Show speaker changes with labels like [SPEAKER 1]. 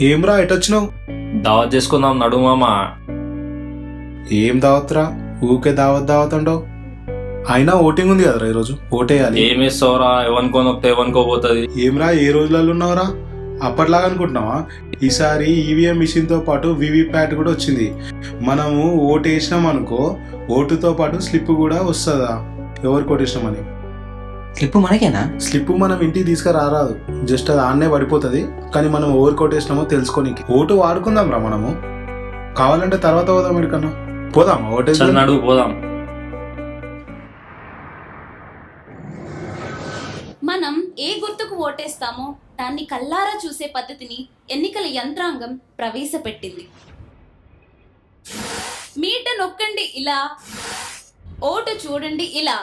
[SPEAKER 1] ఏమ్రా ఎటొచ్చినావు
[SPEAKER 2] దావత్ చేసుకుందాం నడు మామ.
[SPEAKER 1] ఏం దావత్రా? ఊకే దావత్ దావత్ అంటావు అయినా ఓటింగ్ ఉంది కదరా ఈరోజు? ఓటేయాలి.
[SPEAKER 2] ఏమేస్తావురా ఎవరికో నొక్కితే ఎవరికో పోతుంది.
[SPEAKER 1] ఏమ్రా ఏ రోజులలో ఉన్నావురా? అప్పట్లాగా అనుకుంటున్నావా? ఈసారి ఈవీఎం మిషన్తో పాటు వివిప్యాట్ కూడా వచ్చింది. మనము ఓటు వేసినాం అనుకో ఓటుతో పాటు స్లిప్ కూడా వస్తుందా? ఎవరికి ఓటేసినామని
[SPEAKER 3] స్లిప్ మనకేనా?
[SPEAKER 1] స్లిప్ మనం ఇంటికి తీసుకురారాదు. జస్ట్ అది ఆన్నే పడిపోతుంది. కానీ మనం ఎవరికి ఓటేసినామో తెలుసుకోనికి. ఓటు వాడుకుందాం రా మనము. కావాలంటే తర్వాత పోదాం ఎక్కడన్నా పోదాం ఓటేసి
[SPEAKER 2] నడు పోదాం.
[SPEAKER 4] మనం ఏ గుర్తుకు ఓటేస్తామో దాన్ని కల్లారా చూసే పద్ధతిని ఎన్నికల యంత్రాంగం ప్రవేశపెట్టింది. మీట నొక్కండి ఇలా ఓటు చూడండి ఇలా.